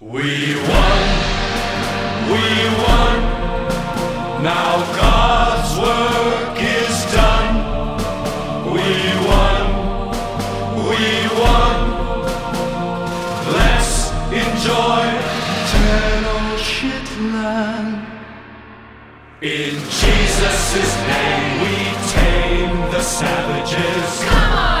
We won, we won. Now God's work is done. We won, we won. Let's enjoy Tenochtitlan. In Jesus' name we tame the savages. Come on!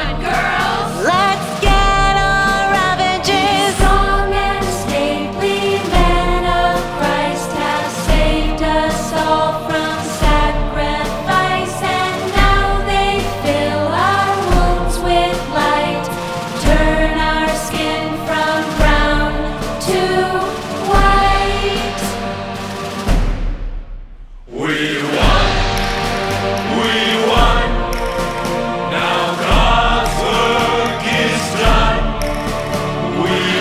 we